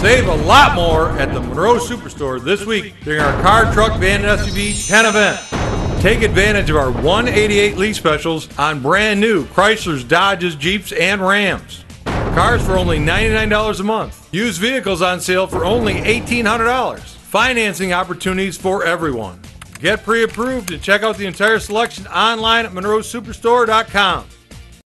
Save a lot more at the Monroe Superstore this week during our car, truck, van, and SUV tent event. Take advantage of our 188 lease specials on brand new Chryslers, Dodges, Jeeps, and Rams. Cars for only $99 a month. Used vehicles on sale for only $1,800. Financing opportunities for everyone. Get pre approved and check out the entire selection online at monroesuperstore.com.